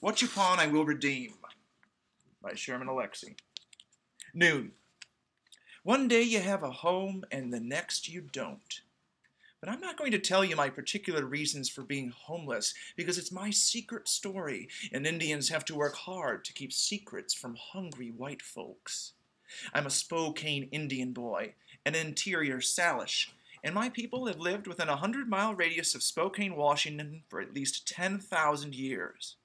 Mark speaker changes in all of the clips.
Speaker 1: What you pawn, I will redeem. By Sherman Alexie. Noon. One day you have a home, and the next you don't. But I'm not going to tell you my particular reasons for being homeless because it's my secret story, and Indians have to work hard to keep secrets from hungry white folks. I'm a Spokane Indian boy, an interior Salish, and my people have lived within a hundred mile radius of Spokane, Washington for at least 10,000 years.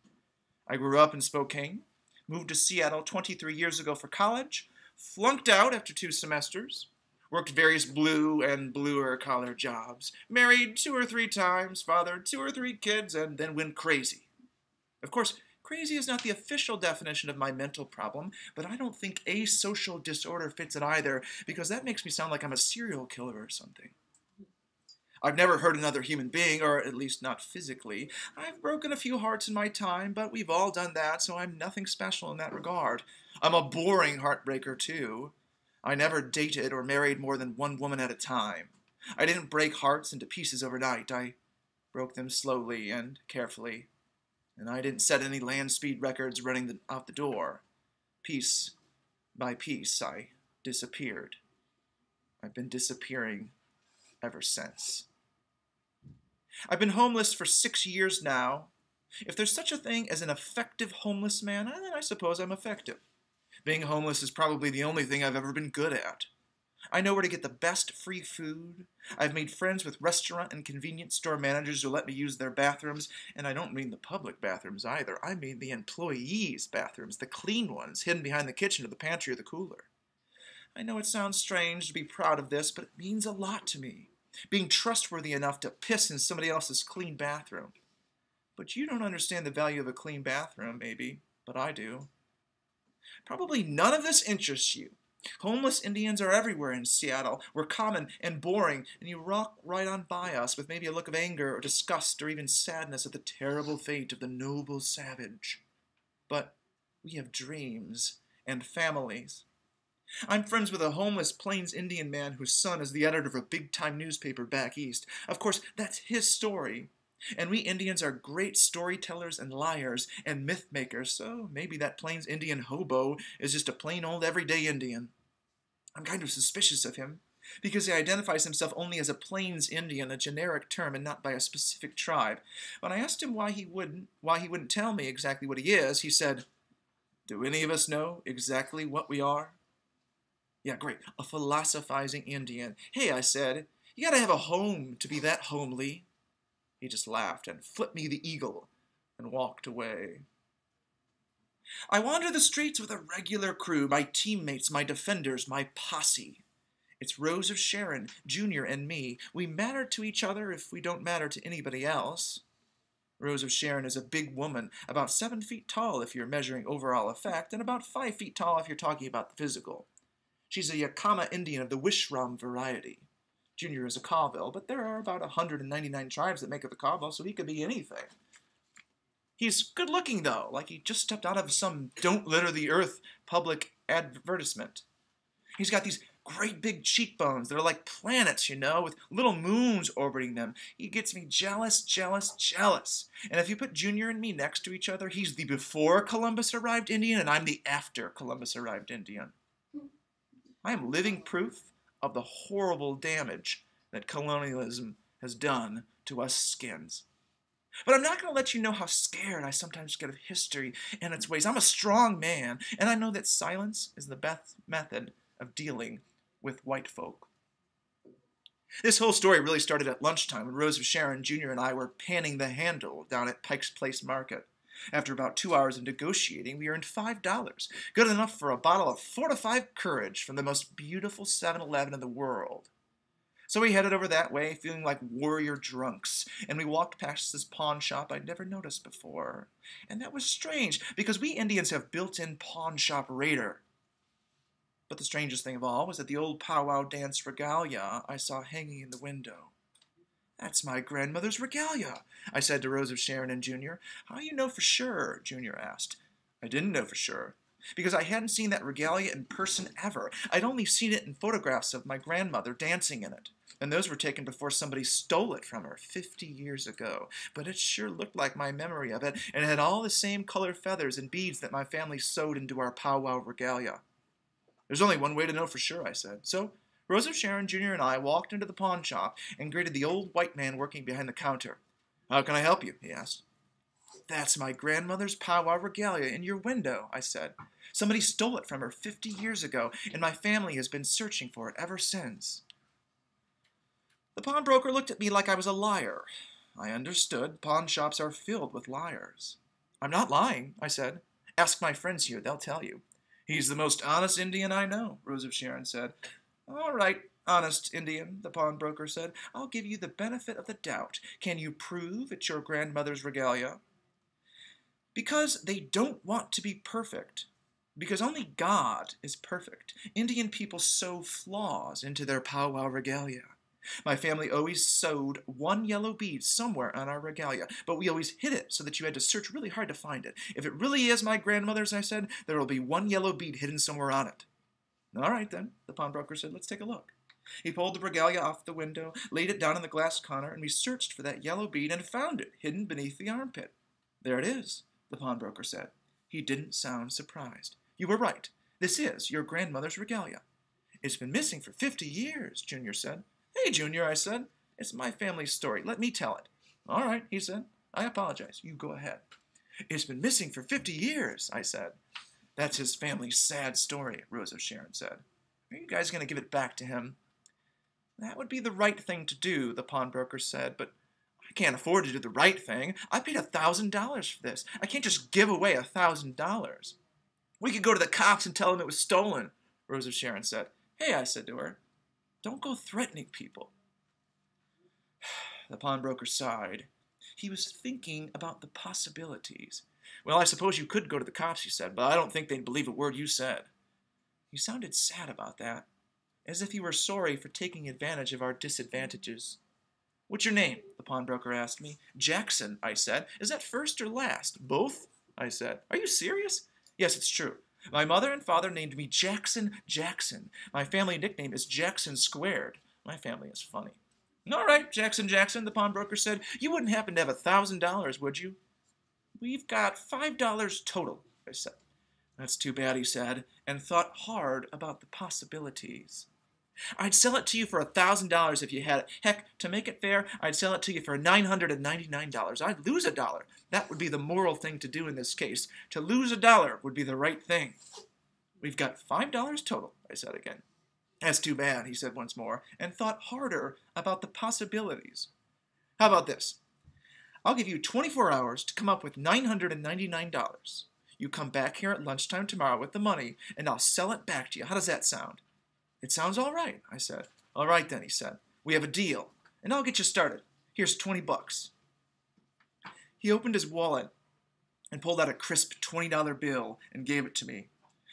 Speaker 1: I grew up in Spokane, moved to Seattle 23 years ago for college, flunked out after two semesters, worked various blue and bluer collar jobs, married two or three times, fathered two or three kids, and then went crazy. Of course, crazy is not the official definition of my mental problem, but I don't think asocial disorder fits it either, because that makes me sound like I'm a serial killer or something. I've never hurt another human being, or at least not physically. I've broken a few hearts in my time, but we've all done that, so I'm nothing special in that regard. I'm a boring heartbreaker, too. I never dated or married more than one woman at a time. I didn't break hearts into pieces overnight. I broke them slowly and carefully. And I didn't set any land speed records running the, out the door. Piece by piece, I disappeared. I've been disappearing ever since. I've been homeless for six years now. If there's such a thing as an effective homeless man, eh, then I suppose I'm effective. Being homeless is probably the only thing I've ever been good at. I know where to get the best free food. I've made friends with restaurant and convenience store managers who let me use their bathrooms, and I don't mean the public bathrooms either. I mean the employees' bathrooms, the clean ones, hidden behind the kitchen or the pantry or the cooler. I know it sounds strange to be proud of this, but it means a lot to me. Being trustworthy enough to piss in somebody else's clean bathroom. But you don't understand the value of a clean bathroom, maybe, but I do. Probably none of this interests you. Homeless Indians are everywhere in Seattle. We're common and boring, and you walk right on by us with maybe a look of anger or disgust or even sadness at the terrible fate of the noble savage. But we have dreams and families. I'm friends with a homeless Plains Indian man whose son is the editor of a big time newspaper back east. Of course, that's his story. And we Indians are great storytellers and liars and myth makers, so maybe that Plains Indian hobo is just a plain old everyday Indian. I'm kind of suspicious of him, because he identifies himself only as a Plains Indian, a generic term and not by a specific tribe. When I asked him why he wouldn't why he wouldn't tell me exactly what he is, he said, Do any of us know exactly what we are? Yeah, great. A philosophizing Indian. Hey, I said, you gotta have a home to be that homely. He just laughed and flipped me the eagle and walked away. I wander the streets with a regular crew, my teammates, my defenders, my posse. It's Rose of Sharon, Junior, and me. We matter to each other if we don't matter to anybody else. Rose of Sharon is a big woman, about seven feet tall if you're measuring overall effect, and about five feet tall if you're talking about the physical. She's a Yakama Indian of the Wishram variety. Junior is a Colville, but there are about 199 tribes that make up the Colville, so he could be anything. He's good looking, though, like he just stepped out of some Don't Litter the Earth public advertisement. He's got these great big cheekbones that are like planets, you know, with little moons orbiting them. He gets me jealous, jealous, jealous. And if you put Junior and me next to each other, he's the before Columbus arrived Indian, and I'm the after Columbus arrived Indian. I am living proof of the horrible damage that colonialism has done to us skins. But I'm not going to let you know how scared I sometimes get of history and its ways. I'm a strong man, and I know that silence is the best method of dealing with white folk. This whole story really started at lunchtime when Rose of Sharon Jr. and I were panning the handle down at Pike's Place Market. After about two hours of negotiating, we earned $5, good enough for a bottle of fortified courage from the most beautiful 7 Eleven in the world. So we headed over that way, feeling like warrior drunks, and we walked past this pawn shop I'd never noticed before. And that was strange, because we Indians have built in pawn shop radar. But the strangest thing of all was that the old powwow dance regalia I saw hanging in the window. That's my grandmother's regalia, I said to Rose of Sharon and Junior. How do you know for sure? Junior asked. I didn't know for sure, because I hadn't seen that regalia in person ever. I'd only seen it in photographs of my grandmother dancing in it. And those were taken before somebody stole it from her 50 years ago. But it sure looked like my memory of it, and it had all the same color feathers and beads that my family sewed into our powwow regalia. There's only one way to know for sure, I said. So Rose of Sharon Jr. and I walked into the pawn shop and greeted the old white man working behind the counter. How can I help you? he asked. That's my grandmother's powwow regalia in your window, I said. Somebody stole it from her 50 years ago, and my family has been searching for it ever since. The pawnbroker looked at me like I was a liar. I understood. Pawn shops are filled with liars. I'm not lying, I said. Ask my friends here, they'll tell you. He's the most honest Indian I know, Rose of Sharon said. All right, honest Indian, the pawnbroker said. I'll give you the benefit of the doubt. Can you prove it's your grandmother's regalia? Because they don't want to be perfect. Because only God is perfect. Indian people sew flaws into their powwow regalia. My family always sewed one yellow bead somewhere on our regalia, but we always hid it so that you had to search really hard to find it. If it really is my grandmother's, I said, there will be one yellow bead hidden somewhere on it. All right, then, the pawnbroker said, let's take a look. He pulled the regalia off the window, laid it down in the glass counter, and we searched for that yellow bead and found it, hidden beneath the armpit. There it is, the pawnbroker said. He didn't sound surprised. You were right. This is your grandmother's regalia. It's been missing for fifty years, Junior said. Hey, Junior, I said. It's my family's story. Let me tell it. All right, he said. I apologize. You go ahead. It's been missing for fifty years, I said. That's his family's sad story, Rose Sharon said. Are you guys going to give it back to him? That would be the right thing to do, the pawnbroker said, but I can't afford to do the right thing. I paid a thousand dollars for this. I can't just give away a thousand dollars. We could go to the cops and tell them it was stolen, Rose of Sharon said. Hey, I said to her, don't go threatening people. The pawnbroker sighed. He was thinking about the possibilities. Well, I suppose you could go to the cops, he said, but I don't think they'd believe a word you said. You sounded sad about that, as if you were sorry for taking advantage of our disadvantages. What's your name? the pawnbroker asked me. Jackson, I said. Is that first or last? Both? I said. Are you serious? Yes, it's true. My mother and father named me Jackson Jackson. My family nickname is Jackson Squared. My family is funny. All right, Jackson Jackson, the pawnbroker said. You wouldn't happen to have a thousand dollars, would you? We've got five dollars total, I said. That's too bad, he said, and thought hard about the possibilities. I'd sell it to you for a thousand dollars if you had it. Heck, to make it fair, I'd sell it to you for nine hundred and ninety-nine dollars. I'd lose a dollar. That would be the moral thing to do in this case. To lose a dollar would be the right thing. We've got five dollars total, I said again. That's too bad, he said once more, and thought harder about the possibilities. How about this? I'll give you 24 hours to come up with $999. You come back here at lunchtime tomorrow with the money, and I'll sell it back to you. How does that sound? It sounds all right, I said. All right then, he said. We have a deal, and I'll get you started. Here's 20 bucks. He opened his wallet and pulled out a crisp $20 bill and gave it to me.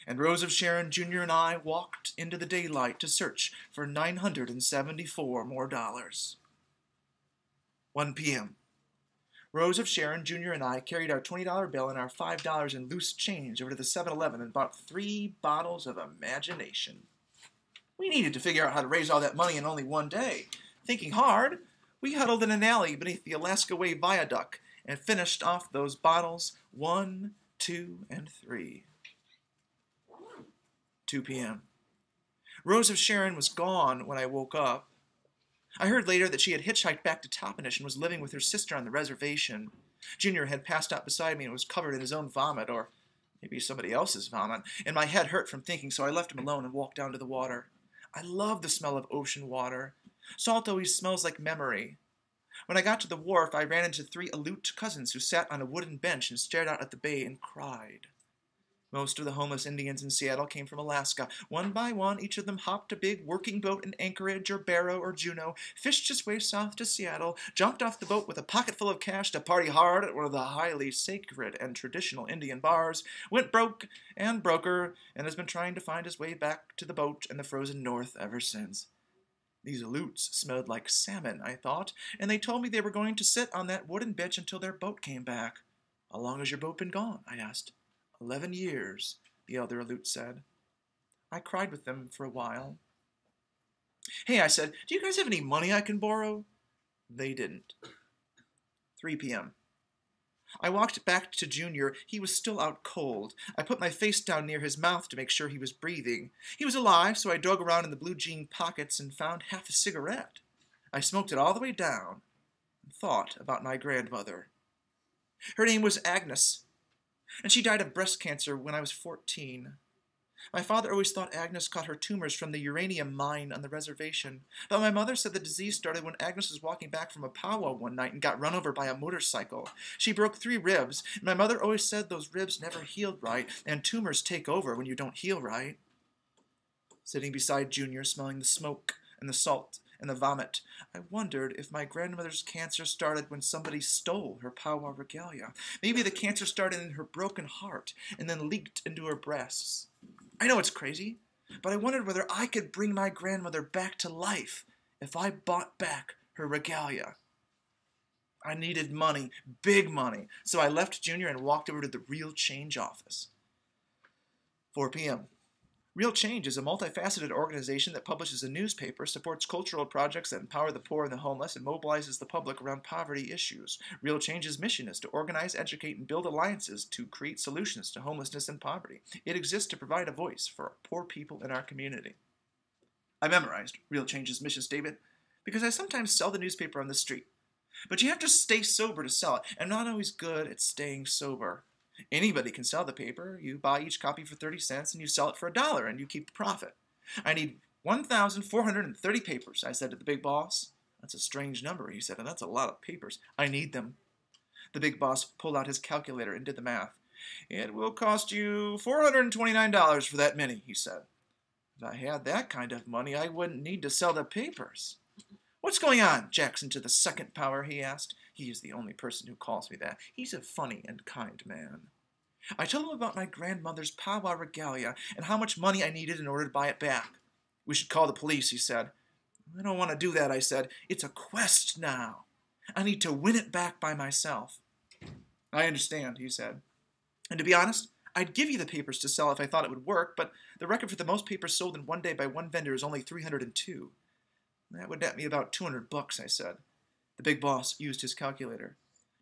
Speaker 1: And Rose of Sharon Jr. and I walked into the daylight to search for 974 more dollars. 1 p.m. Rose of Sharon Jr. and I carried our $20 bill and our $5 in loose change over to the 7 Eleven and bought three bottles of imagination. We needed to figure out how to raise all that money in only one day. Thinking hard, we huddled in an alley beneath the Alaska Way Viaduct and finished off those bottles one, two, and three. 2 p.m. Rose of Sharon was gone when I woke up. I heard later that she had hitchhiked back to Toppenish and was living with her sister on the reservation. Junior had passed out beside me and was covered in his own vomit, or maybe somebody else's vomit, and my head hurt from thinking, so I left him alone and walked down to the water. I love the smell of ocean water. Salt always smells like memory. When I got to the wharf, I ran into three Aleut cousins who sat on a wooden bench and stared out at the bay and cried. Most of the homeless Indians in Seattle came from Alaska. One by one, each of them hopped a big working boat in Anchorage or Barrow or Juneau, fished his way south to Seattle, jumped off the boat with a pocket full of cash to party hard at one of the highly sacred and traditional Indian bars, went broke and broker, and has been trying to find his way back to the boat and the frozen north ever since. These Aleuts smelled like salmon, I thought, and they told me they were going to sit on that wooden bench until their boat came back. How long has your boat been gone? I asked. Eleven years, the elder Aleut said. I cried with them for a while. Hey, I said, do you guys have any money I can borrow? They didn't. 3 p.m. I walked back to Junior. He was still out cold. I put my face down near his mouth to make sure he was breathing. He was alive, so I dug around in the blue jean pockets and found half a cigarette. I smoked it all the way down and thought about my grandmother. Her name was Agnes, and she died of breast cancer when I was 14. My father always thought Agnes caught her tumors from the uranium mine on the reservation, but my mother said the disease started when Agnes was walking back from a powwow one night and got run over by a motorcycle. She broke three ribs, and my mother always said those ribs never healed right, and tumors take over when you don't heal right. Sitting beside Junior, smelling the smoke and the salt and the vomit, I wondered if my grandmother's cancer started when somebody stole her powwow regalia. Maybe the cancer started in her broken heart and then leaked into her breasts. I know it's crazy, but I wondered whether I could bring my grandmother back to life if I bought back her regalia. I needed money, big money, so I left Junior and walked over to the Real Change office. 4 p.m. Real Change is a multifaceted organization that publishes a newspaper, supports cultural projects that empower the poor and the homeless, and mobilizes the public around poverty issues. Real Change's mission is to organize, educate, and build alliances to create solutions to homelessness and poverty. It exists to provide a voice for poor people in our community. I memorized Real Change's mission statement because I sometimes sell the newspaper on the street. But you have to stay sober to sell it. I'm not always good at staying sober. Anybody can sell the paper. You buy each copy for 30 cents and you sell it for a dollar and you keep the profit. I need 1,430 papers, I said to the big boss. That's a strange number, he said, and that's a lot of papers. I need them. The big boss pulled out his calculator and did the math. It will cost you $429 for that many, he said. If I had that kind of money, I wouldn't need to sell the papers. What's going on, Jackson to the second power? he asked. He is the only person who calls me that. He's a funny and kind man. I told him about my grandmother's powwow regalia and how much money I needed in order to buy it back. We should call the police, he said. I don't want to do that, I said. It's a quest now. I need to win it back by myself. I understand, he said. And to be honest, I'd give you the papers to sell if I thought it would work, but the record for the most papers sold in one day by one vendor is only 302. That would net me about 200 bucks, I said. The big boss used his calculator.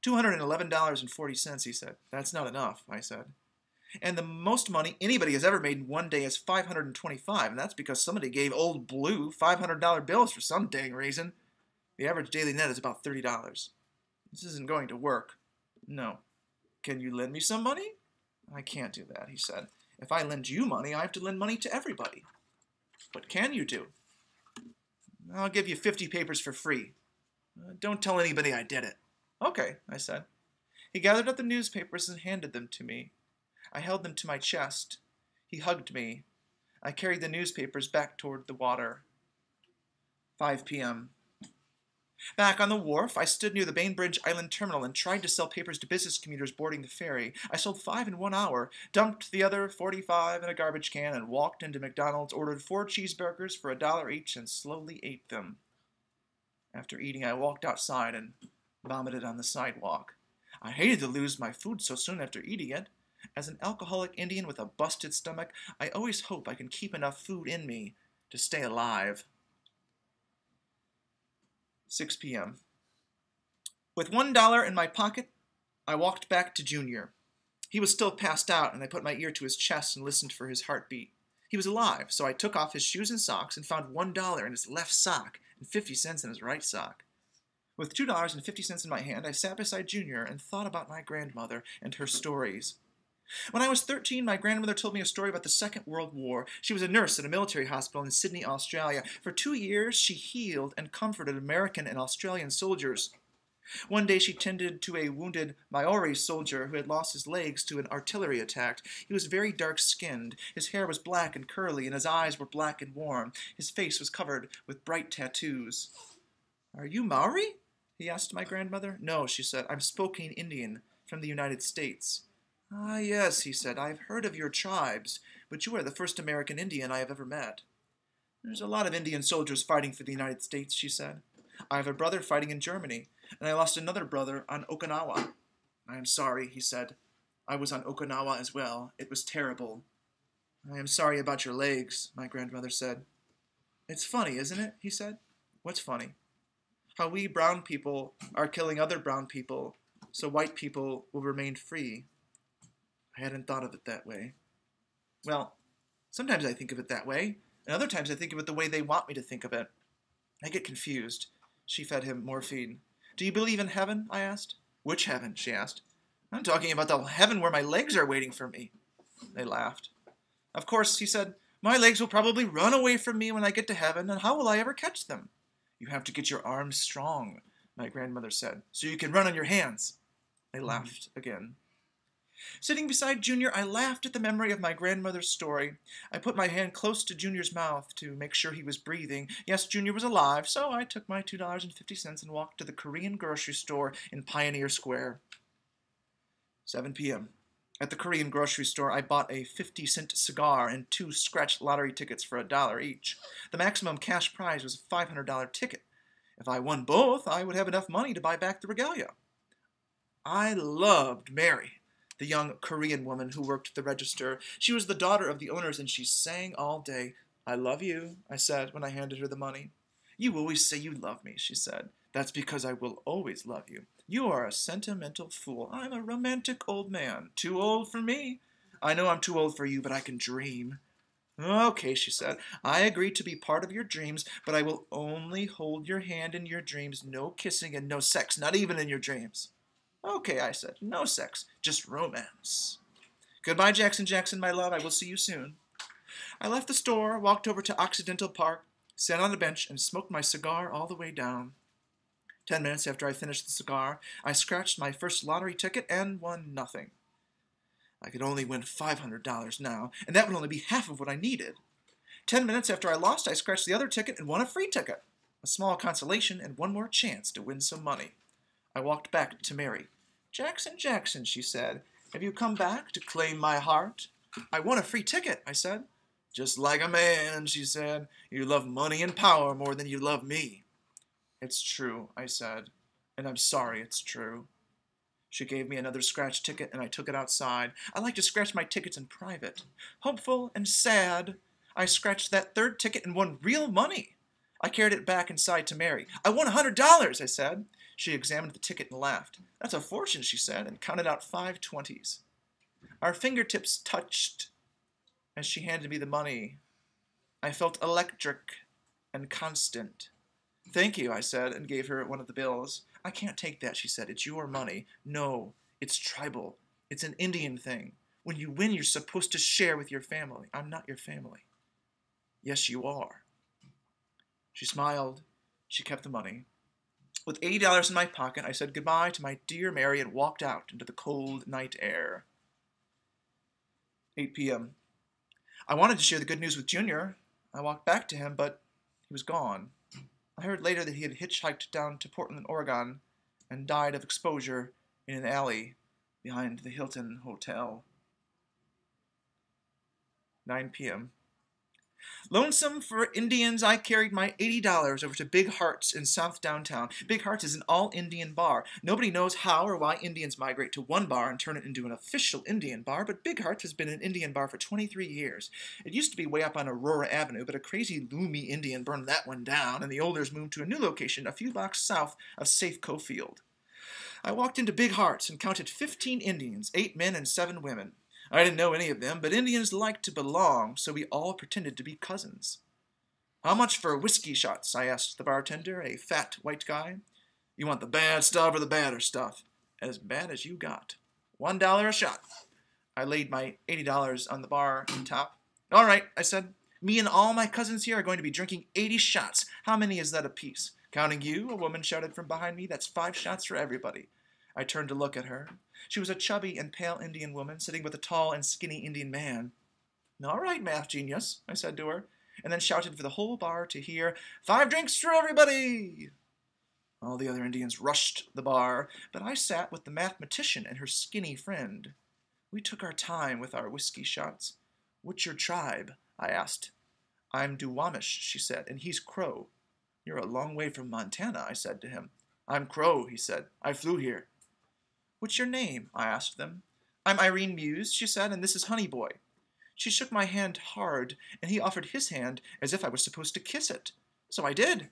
Speaker 1: $211.40, he said. That's not enough, I said. And the most money anybody has ever made in one day is 525, and that's because somebody gave Old Blue $500 bills for some dang reason. The average daily net is about $30. This isn't going to work. No. Can you lend me some money? I can't do that, he said. If I lend you money, I have to lend money to everybody. What can you do? I'll give you 50 papers for free. Don't tell anybody I did it. Okay, I said. He gathered up the newspapers and handed them to me. I held them to my chest. He hugged me. I carried the newspapers back toward the water. 5 p.m. Back on the wharf, I stood near the Bainbridge Island terminal and tried to sell papers to business commuters boarding the ferry. I sold five in one hour, dumped the other 45 in a garbage can, and walked into McDonald's, ordered four cheeseburgers for a dollar each, and slowly ate them. After eating, I walked outside and vomited on the sidewalk. I hated to lose my food so soon after eating it. As an alcoholic Indian with a busted stomach, I always hope I can keep enough food in me to stay alive. 6 p.m. With one dollar in my pocket, I walked back to Junior. He was still passed out, and I put my ear to his chest and listened for his heartbeat. He was alive, so I took off his shoes and socks and found one dollar in his left sock and fifty cents in his right sock. With two dollars and fifty cents in my hand, I sat beside Junior and thought about my grandmother and her stories. When I was 13, my grandmother told me a story about the Second World War. She was a nurse at a military hospital in Sydney, Australia. For two years, she healed and comforted American and Australian soldiers. One day she tended to a wounded Maori soldier who had lost his legs to an artillery attack. He was very dark skinned. His hair was black and curly, and his eyes were black and warm. His face was covered with bright tattoos. Are you Maori? he asked my grandmother. No, she said. I'm Spokane Indian from the United States. Ah, yes, he said, I have heard of your tribes, but you are the first American Indian I have ever met. There's a lot of Indian soldiers fighting for the United States, she said. I have a brother fighting in Germany, and I lost another brother on Okinawa. I am sorry, he said. I was on Okinawa as well. It was terrible. I am sorry about your legs, my grandmother said. It's funny, isn't it? He said. What's funny? How we brown people are killing other brown people so white people will remain free. I hadn't thought of it that way. Well, sometimes I think of it that way, and other times I think of it the way they want me to think of it. I get confused. She fed him morphine. Do you believe in heaven? I asked. Which heaven? she asked. I'm talking about the heaven where my legs are waiting for me. They laughed. Of course, he said, my legs will probably run away from me when I get to heaven, and how will I ever catch them? You have to get your arms strong, my grandmother said, so you can run on your hands. They laughed again. Sitting beside Junior, I laughed at the memory of my grandmother's story. I put my hand close to Junior's mouth to make sure he was breathing. Yes, Junior was alive, so I took my $2.50 and walked to the Korean grocery store in Pioneer Square. 7 p.m. At the Korean grocery store, I bought a 50 cent cigar and two scratch lottery tickets for a dollar each. The maximum cash prize was a $500 ticket. If I won both, I would have enough money to buy back the regalia. I loved Mary, the young Korean woman who worked the register. She was the daughter of the owners, and she sang all day. I love you, I said when I handed her the money. You always say you love me, she said. That's because I will always love you. You are a sentimental fool. I'm a romantic old man. Too old for me. I know I'm too old for you, but I can dream. Okay, she said. I agree to be part of your dreams, but I will only hold your hand in your dreams. No kissing and no sex, not even in your dreams. Okay, I said. No sex, just romance. Goodbye, Jackson Jackson, my love. I will see you soon. I left the store, walked over to Occidental Park, sat on a bench, and smoked my cigar all the way down. Ten minutes after I finished the cigar, I scratched my first lottery ticket and won nothing. I could only win $500 now, and that would only be half of what I needed. Ten minutes after I lost, I scratched the other ticket and won a free ticket. A small consolation and one more chance to win some money. I walked back to Mary. Jackson, Jackson, she said, have you come back to claim my heart? I won a free ticket, I said. Just like a man, she said. You love money and power more than you love me. It's true, I said, and I'm sorry it's true. She gave me another scratch ticket, and I took it outside. I like to scratch my tickets in private. Hopeful and sad, I scratched that third ticket and won real money. I carried it back inside to Mary. I won a hundred dollars, I said. She examined the ticket and laughed. That's a fortune, she said, and counted out five twenties. Our fingertips touched as she handed me the money. I felt electric and constant. Thank you, I said, and gave her one of the bills. I can't take that, she said. It's your money. No, it's tribal. It's an Indian thing. When you win, you're supposed to share with your family. I'm not your family. Yes, you are. She smiled. She kept the money. With $80 in my pocket, I said goodbye to my dear Mary and walked out into the cold night air. 8 p.m. I wanted to share the good news with Junior. I walked back to him, but he was gone. I heard later that he had hitchhiked down to Portland, Oregon, and died of exposure in an alley behind the Hilton Hotel. 9 p.m. Lonesome for Indians, I carried my $80 over to Big Hearts in South Downtown. Big Hearts is an all Indian bar. Nobody knows how or why Indians migrate to one bar and turn it into an official Indian bar, but Big Hearts has been an Indian bar for 23 years. It used to be way up on Aurora Avenue, but a crazy Lummi Indian burned that one down, and the olders moved to a new location a few blocks south of Safeco Field. I walked into Big Hearts and counted 15 Indians, eight men and seven women. I didn't know any of them, but Indians like to belong, so we all pretended to be cousins. How much for whiskey shots? I asked the bartender, a fat white guy. You want the bad stuff or the badder stuff? As bad as you got. One dollar a shot. I laid my eighty dollars on the bar top. All right, I said. Me and all my cousins here are going to be drinking eighty shots. How many is that apiece? Counting you, a woman shouted from behind me. That's five shots for everybody. I turned to look at her. She was a chubby and pale Indian woman sitting with a tall and skinny Indian man. All right, math genius, I said to her, and then shouted for the whole bar to hear, Five drinks for everybody! All the other Indians rushed the bar, but I sat with the mathematician and her skinny friend. We took our time with our whiskey shots. What's your tribe? I asked. I'm Duwamish, she said, and he's Crow. You're a long way from Montana, I said to him. I'm Crow, he said. I flew here. What's your name? I asked them. I'm Irene Muse, she said, and this is Honey Boy. She shook my hand hard, and he offered his hand as if I was supposed to kiss it. So I did.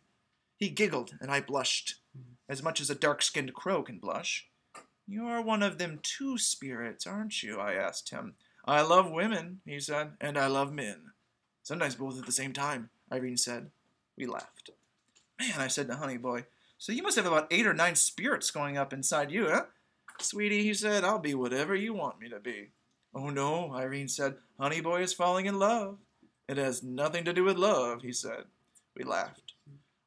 Speaker 1: He giggled, and I blushed, as much as a dark skinned crow can blush. You're one of them two spirits, aren't you? I asked him. I love women, he said, and I love men. Sometimes both at the same time, Irene said. We laughed. Man, I said to Honey Boy, so you must have about eight or nine spirits going up inside you, eh? Sweetie, he said, I'll be whatever you want me to be. Oh no, Irene said, Honey Boy is falling in love. It has nothing to do with love, he said. We laughed.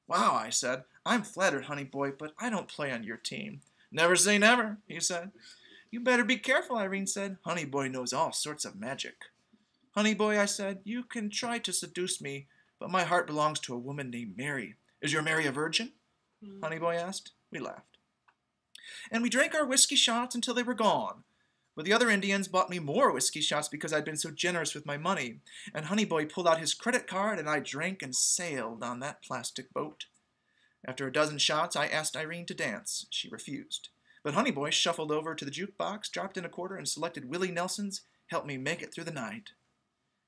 Speaker 1: Wow, I said, I'm flattered, Honey Boy, but I don't play on your team. Never say never, he said. You better be careful, Irene said. Honey Boy knows all sorts of magic. Honey Boy, I said, you can try to seduce me, but my heart belongs to a woman named Mary. Is your Mary a virgin? Mm. Honey Boy asked. We laughed. And we drank our whiskey shots until they were gone. But the other Indians bought me more whiskey shots because I'd been so generous with my money. And Honey Boy pulled out his credit card, and I drank and sailed on that plastic boat. After a dozen shots, I asked Irene to dance. She refused. But Honey Boy shuffled over to the jukebox, dropped in a quarter, and selected Willie Nelson's Help Me Make It Through the Night.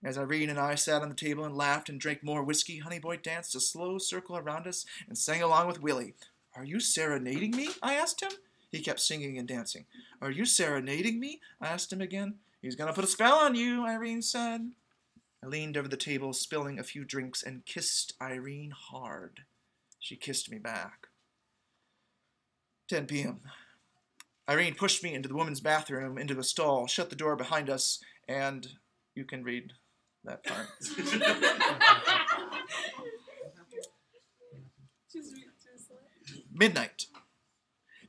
Speaker 1: As Irene and I sat on the table and laughed and drank more whiskey, Honey Boy danced a slow circle around us and sang along with Willie. Are you serenading me? I asked him. He kept singing and dancing. Are you serenading me? I asked him again. He's going to put a spell on you, Irene said. I leaned over the table, spilling a few drinks, and kissed Irene hard. She kissed me back. 10 p.m. Irene pushed me into the women's bathroom, into the stall, shut the door behind us, and you can read that part. Midnight.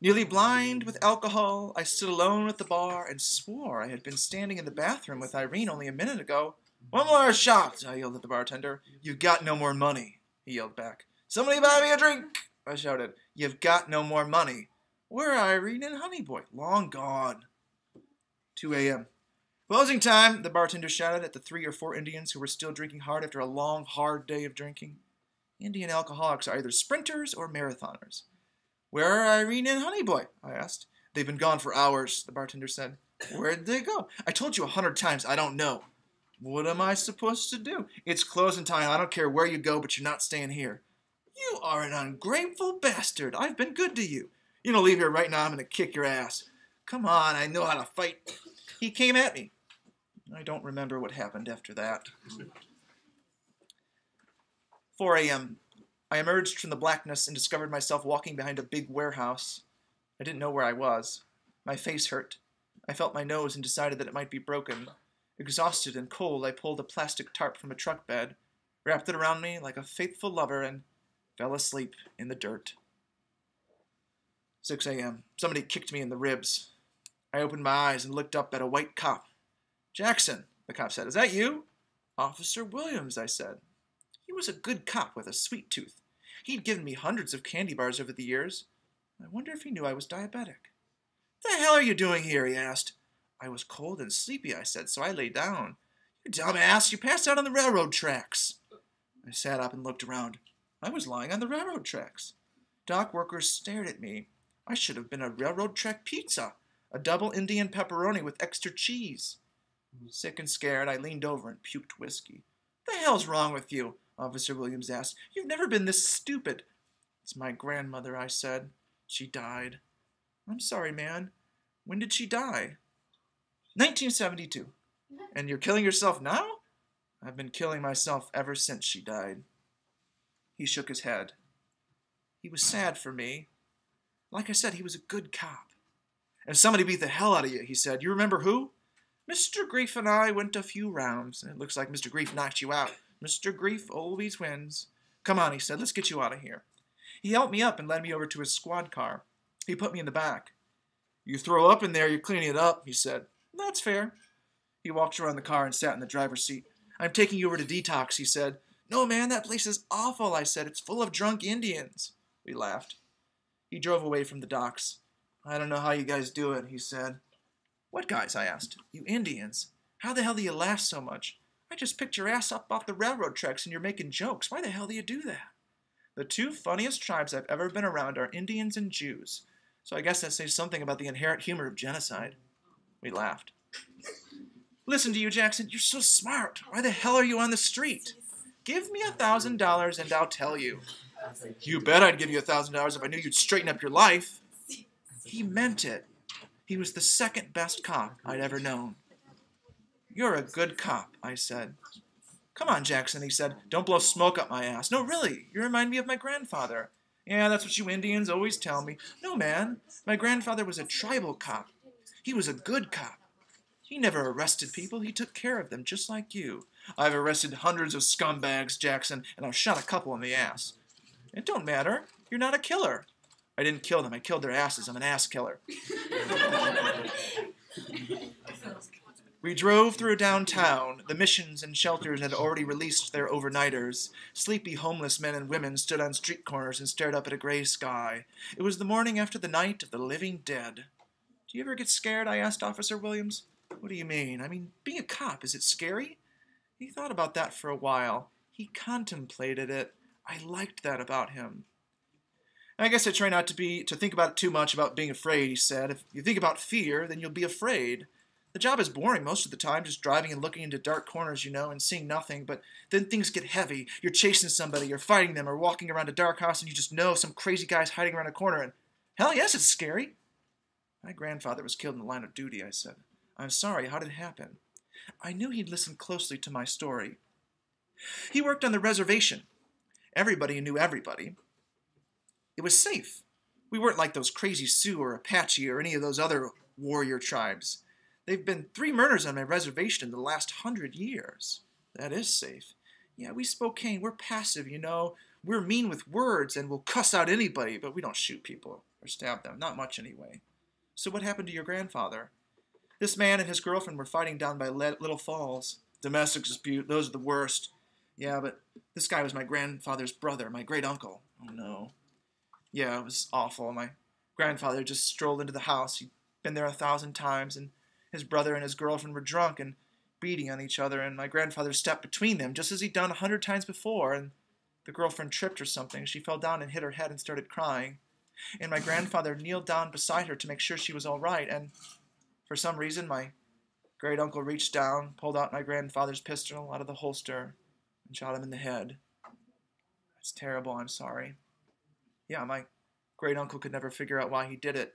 Speaker 1: Nearly blind with alcohol, I stood alone at the bar and swore I had been standing in the bathroom with Irene only a minute ago. One more shot, I yelled at the bartender. You've got no more money, he yelled back. Somebody buy me a drink, I shouted. You've got no more money. Where are Irene and Honeyboy? Long gone. 2 a.m. Closing time, the bartender shouted at the three or four Indians who were still drinking hard after a long, hard day of drinking. Indian alcoholics are either sprinters or marathoners. Where are Irene and Honeyboy? I asked. They've been gone for hours, the bartender said. Where'd they go? I told you a hundred times I don't know. What am I supposed to do? It's closing time. I don't care where you go, but you're not staying here. You are an ungrateful bastard. I've been good to you. You don't leave here right now. I'm going to kick your ass. Come on, I know how to fight. He came at me. I don't remember what happened after that. 4 a.m. I emerged from the blackness and discovered myself walking behind a big warehouse. I didn't know where I was. My face hurt. I felt my nose and decided that it might be broken. Exhausted and cold, I pulled a plastic tarp from a truck bed, wrapped it around me like a faithful lover, and fell asleep in the dirt. 6 a.m. Somebody kicked me in the ribs. I opened my eyes and looked up at a white cop. Jackson, the cop said, is that you? Officer Williams, I said. Was a good cop with a sweet tooth. He'd given me hundreds of candy bars over the years. I wonder if he knew I was diabetic. The hell are you doing here? he asked. I was cold and sleepy, I said, so I lay down. You dumbass, you passed out on the railroad tracks. I sat up and looked around. I was lying on the railroad tracks. Dock workers stared at me. I should have been a railroad track pizza, a double Indian pepperoni with extra cheese. Sick and scared, I leaned over and puked whiskey. The hell's wrong with you? Officer Williams asked. You've never been this stupid. It's my grandmother, I said. She died. I'm sorry, man. When did she die? 1972. And you're killing yourself now? I've been killing myself ever since she died. He shook his head. He was sad for me. Like I said, he was a good cop. And somebody beat the hell out of you, he said. You remember who? Mr. Grief and I went a few rounds, and it looks like Mr. Grief knocked you out. Mr. Grief always wins. Come on, he said. Let's get you out of here. He helped me up and led me over to his squad car. He put me in the back. You throw up in there, you're cleaning it up, he said. That's fair. He walked around the car and sat in the driver's seat. I'm taking you over to detox, he said. No, man, that place is awful, I said. It's full of drunk Indians. We laughed. He drove away from the docks. I don't know how you guys do it, he said. What guys? I asked. You Indians. How the hell do you laugh so much? I just picked your ass up off the railroad tracks and you're making jokes. Why the hell do you do that? The two funniest tribes I've ever been around are Indians and Jews. So I guess that says something about the inherent humor of genocide. We laughed. Listen to you, Jackson. You're so smart. Why the hell are you on the street? Give me a thousand dollars and I'll tell you. You bet I'd give you a thousand dollars if I knew you'd straighten up your life. He meant it. He was the second best cop I'd ever known. You're a good cop, I said. Come on, Jackson, he said. Don't blow smoke up my ass. No, really, you remind me of my grandfather. Yeah, that's what you Indians always tell me. No, man, my grandfather was a tribal cop. He was a good cop. He never arrested people, he took care of them, just like you. I've arrested hundreds of scumbags, Jackson, and I've shot a couple in the ass. It don't matter. You're not a killer. I didn't kill them. I killed their asses. I'm an ass killer. we drove through downtown. The missions and shelters had already released their overnighters. Sleepy homeless men and women stood on street corners and stared up at a gray sky. It was the morning after the night of the living dead. Do you ever get scared? I asked Officer Williams. What do you mean? I mean, being a cop, is it scary? He thought about that for a while. He contemplated it. I liked that about him. I guess I try not to be to think about it too much about being afraid, he said. If you think about fear, then you'll be afraid. The job is boring most of the time, just driving and looking into dark corners, you know, and seeing nothing, but then things get heavy. You're chasing somebody, you're fighting them, or walking around a dark house and you just know some crazy guy's hiding around a corner and hell yes, it's scary. My grandfather was killed in the line of duty, I said. I'm sorry, how did it happen? I knew he'd listen closely to my story. He worked on the reservation. Everybody knew everybody. It was safe. We weren't like those crazy Sioux or Apache or any of those other warrior tribes. They've been three murders on my reservation in the last hundred years. That is safe. Yeah, we Spokane, we're passive, you know. We're mean with words and we'll cuss out anybody, but we don't shoot people or stab them. Not much anyway. So what happened to your grandfather? This man and his girlfriend were fighting down by Little Falls. Domestic dispute, those are the worst. Yeah, but this guy was my grandfather's brother, my great uncle. Oh no. Yeah, it was awful. My grandfather just strolled into the house. He'd been there a thousand times, and his brother and his girlfriend were drunk and beating on each other, and my grandfather stepped between them, just as he'd done a hundred times before, and the girlfriend tripped or something. She fell down and hit her head and started crying. And my grandfather kneeled down beside her to make sure she was all right, and for some reason, my great uncle reached down, pulled out my grandfather's pistol out of the holster, and shot him in the head. That's terrible, I'm sorry. Yeah, my great uncle could never figure out why he did it.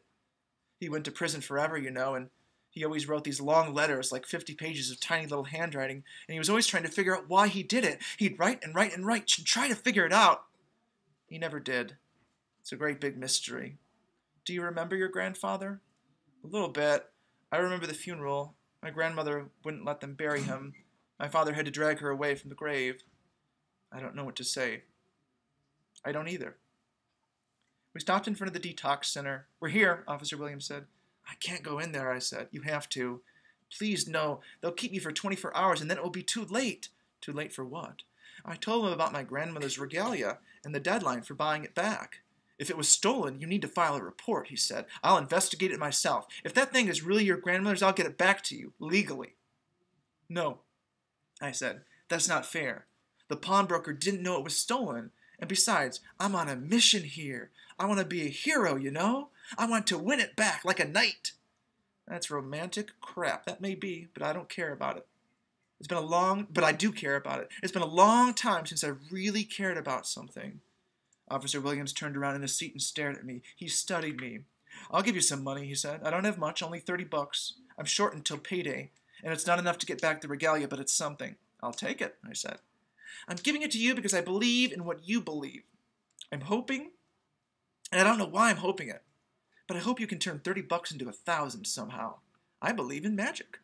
Speaker 1: He went to prison forever, you know, and he always wrote these long letters, like 50 pages of tiny little handwriting, and he was always trying to figure out why he did it. He'd write and write and write and try to figure it out. He never did. It's a great big mystery. Do you remember your grandfather? A little bit. I remember the funeral. My grandmother wouldn't let them bury him. My father had to drag her away from the grave. I don't know what to say. I don't either. We stopped in front of the detox center. We're here, Officer Williams said. I can't go in there, I said. You have to. Please, no. They'll keep me for 24 hours and then it will be too late. Too late for what? I told them about my grandmother's regalia and the deadline for buying it back. If it was stolen, you need to file a report, he said. I'll investigate it myself. If that thing is really your grandmother's, I'll get it back to you, legally. No, I said. That's not fair. The pawnbroker didn't know it was stolen. And besides, I'm on a mission here. I want to be a hero, you know? I want to win it back like a knight. That's romantic crap. That may be, but I don't care about it. It's been a long, but I do care about it. It's been a long time since I really cared about something. Officer Williams turned around in his seat and stared at me. He studied me. I'll give you some money, he said. I don't have much, only thirty bucks. I'm short until payday, and it's not enough to get back the regalia, but it's something. I'll take it, I said. I'm giving it to you because I believe in what you believe. I'm hoping, and I don't know why I'm hoping it, but I hope you can turn 30 bucks into a thousand somehow. I believe in magic.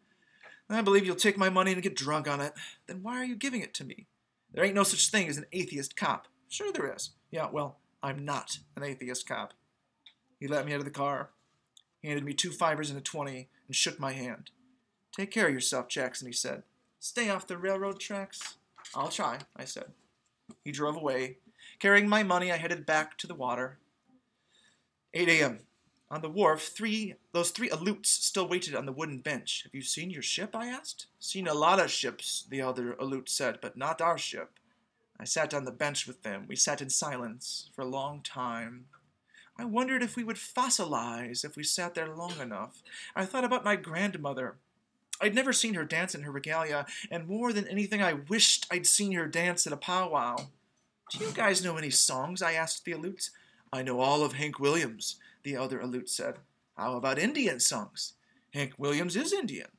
Speaker 1: I believe you'll take my money and get drunk on it. Then why are you giving it to me? There ain't no such thing as an atheist cop. Sure there is. Yeah, well, I'm not an atheist cop. He let me out of the car, handed me two fivers and a twenty, and shook my hand. Take care of yourself, Jackson, he said. Stay off the railroad tracks. I'll try, I said. He drove away. Carrying my money, I headed back to the water. 8 a.m. On the wharf, three those three Aleuts still waited on the wooden bench. Have you seen your ship? I asked. Seen a lot of ships, the other Aleut said, but not our ship. I sat on the bench with them. We sat in silence for a long time. I wondered if we would fossilize if we sat there long enough. I thought about my grandmother. I'd never seen her dance in her regalia, and more than anything, I wished I'd seen her dance at a powwow. Do you guys know any songs? I asked the Aleuts. I know all of Hank Williams, the elder Aleut said. How about Indian songs? Hank Williams is Indian.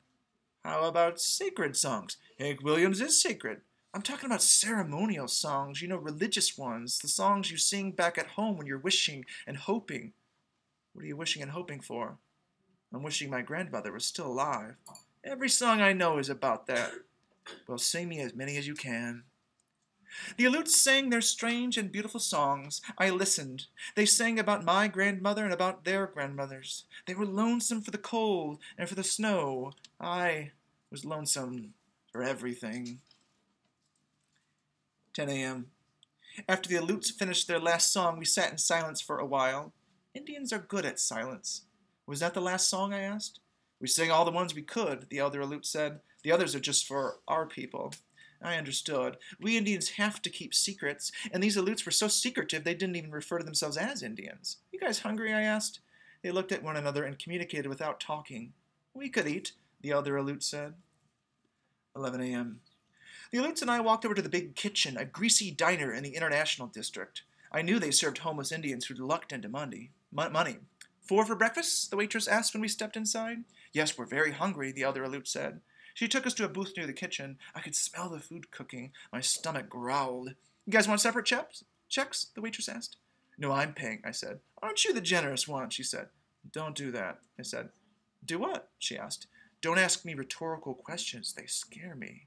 Speaker 1: How about sacred songs? Hank Williams is sacred. I'm talking about ceremonial songs, you know, religious ones, the songs you sing back at home when you're wishing and hoping. What are you wishing and hoping for? I'm wishing my grandmother was still alive. Every song I know is about that. Well, sing me as many as you can. The Aleuts sang their strange and beautiful songs. I listened. They sang about my grandmother and about their grandmothers. They were lonesome for the cold and for the snow. I was lonesome for everything. 10 a.m. After the Aleuts finished their last song, we sat in silence for a while. Indians are good at silence. Was that the last song? I asked. We sang all the ones we could, the elder Aleut said. The others are just for our people. I understood. We Indians have to keep secrets, and these Aleuts were so secretive they didn't even refer to themselves as Indians. You guys hungry? I asked. They looked at one another and communicated without talking. We could eat, the other Aleut said. 11 a.m. The Aleuts and I walked over to the big kitchen, a greasy diner in the International District. I knew they served homeless Indians who'd lucked into money. money. Four for breakfast? the waitress asked when we stepped inside. Yes, we're very hungry, the other Aleut said. She took us to a booth near the kitchen. I could smell the food cooking. My stomach growled. You guys want separate checks? Checks? the waitress asked. No, I'm paying, I said. Aren't you the generous one? she said. Don't do that, I said. Do what? she asked. Don't ask me rhetorical questions. They scare me.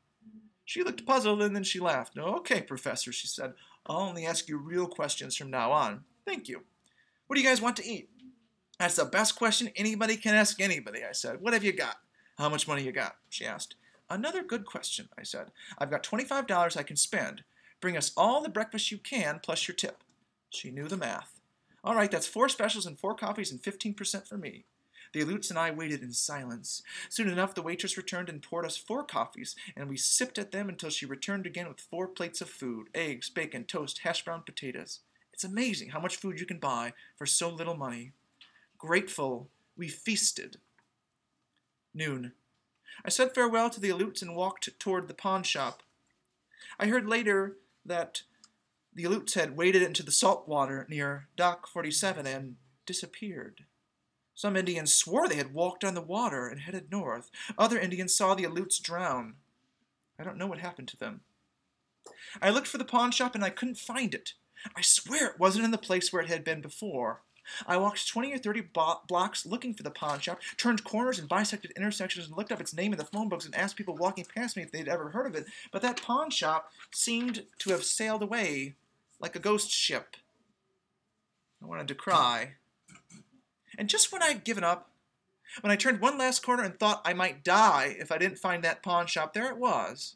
Speaker 1: She looked puzzled and then she laughed. Okay, Professor, she said. I'll only ask you real questions from now on. Thank you. What do you guys want to eat? That's the best question anybody can ask anybody, I said. What have you got? How much money you got? She asked. Another good question, I said. I've got $25 I can spend. Bring us all the breakfast you can, plus your tip. She knew the math. All right, that's four specials and four coffees and 15% for me. The Aleuts and I waited in silence. Soon enough, the waitress returned and poured us four coffees, and we sipped at them until she returned again with four plates of food eggs, bacon, toast, hash brown potatoes. It's amazing how much food you can buy for so little money. Grateful, we feasted. Noon. I said farewell to the Aleuts and walked toward the pawn shop. I heard later that the Aleuts had waded into the salt water near Dock 47 and disappeared. Some Indians swore they had walked on the water and headed north. Other Indians saw the Aleuts drown. I don't know what happened to them. I looked for the pawn shop and I couldn't find it. I swear it wasn't in the place where it had been before. I walked 20 or 30 bo- blocks looking for the pawn shop, turned corners and bisected intersections and looked up its name in the phone books and asked people walking past me if they'd ever heard of it. But that pawn shop seemed to have sailed away like a ghost ship. I wanted to cry. And just when I'd given up, when I turned one last corner and thought I might die if I didn't find that pawn shop, there it was,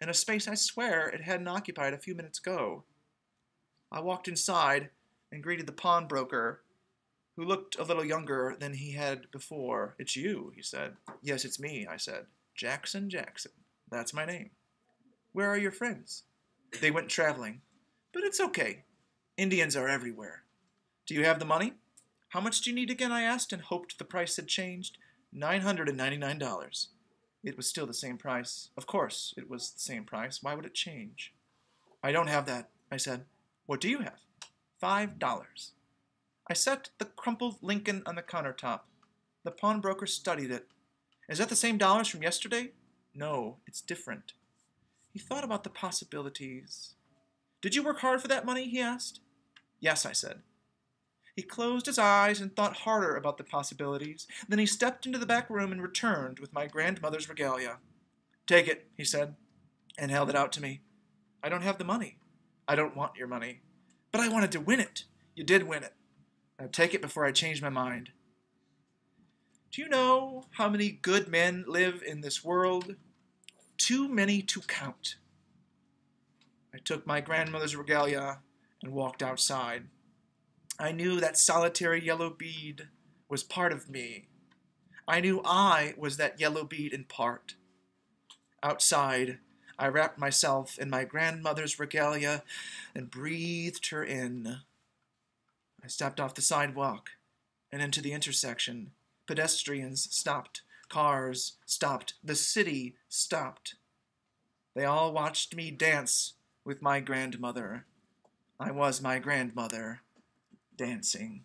Speaker 1: in a space I swear it hadn't occupied a few minutes ago. I walked inside and greeted the pawnbroker, who looked a little younger than he had before. It's you, he said. Yes, it's me, I said. Jackson Jackson. That's my name. Where are your friends? They went traveling. But it's okay. Indians are everywhere. Do you have the money? How much do you need again? I asked and hoped the price had changed. $999. It was still the same price. Of course, it was the same price. Why would it change? I don't have that, I said. What do you have? Five dollars. I set the crumpled Lincoln on the countertop. The pawnbroker studied it. Is that the same dollars from yesterday? No, it's different. He thought about the possibilities. Did you work hard for that money? he asked. Yes, I said. He closed his eyes and thought harder about the possibilities. Then he stepped into the back room and returned with my grandmother's regalia. Take it, he said, and held it out to me. I don't have the money. I don't want your money. But I wanted to win it. You did win it. Now take it before I change my mind. Do you know how many good men live in this world? Too many to count. I took my grandmother's regalia and walked outside. I knew that solitary yellow bead was part of me. I knew I was that yellow bead in part. Outside, I wrapped myself in my grandmother's regalia and breathed her in. I stepped off the sidewalk and into the intersection. Pedestrians stopped cars stopped, the city stopped. They all watched me dance with my grandmother. I was my grandmother dancing.